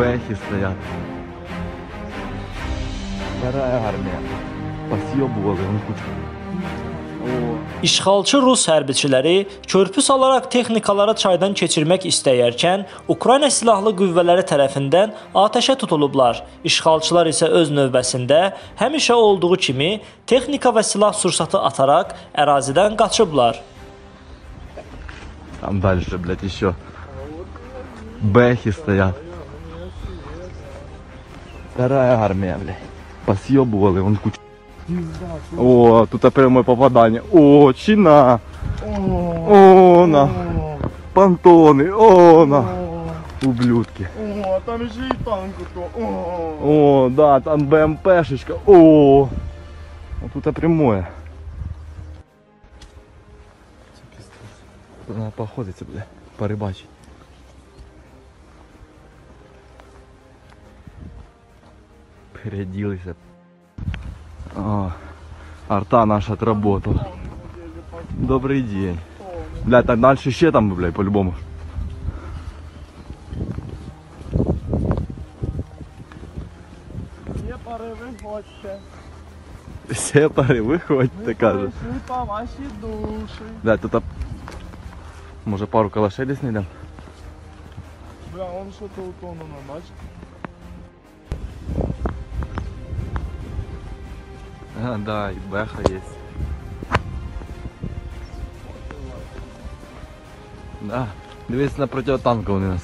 Бэхи стоят. Вторая армия. Посъебывали он кучу. İşğalçı Rus hərbiçiləri körpü salaraq texnikaları çaydan keçirmək istəyərkən Ukrayna silahlı qüvvələri tərəfindən atəşə tutulublar. İşğalçılar isə öz növbəsində həmişə olduğu kimi texnika və silah sursatı ataraq ərazidən qaçıblar. Там дальше, блядь, еще. Бэхи стоят. Вторая армия, блядь. Посъебывали он кучу. О, тут прямое попадание. О, чина. О, на. Понтоны. О, на. Ублюдки. О, там ще й танк то. О. О, да, там БМПшечка. О, а тут прямое. Тут надо походиться, бля, порыбачить. Переоделся. О, арта наша отработала. Добрый день. Бля, так дальше еще там, бля, по-любому. Є пари виходьте. Все пари, виходьте, каже. Прийшли по ваші душі. Бля, тут а... може пару калашей десь знайдемо? Бля, он що то утонуло, бачиш? А, да, і беха є. Да. Дивись на противотанку вони нас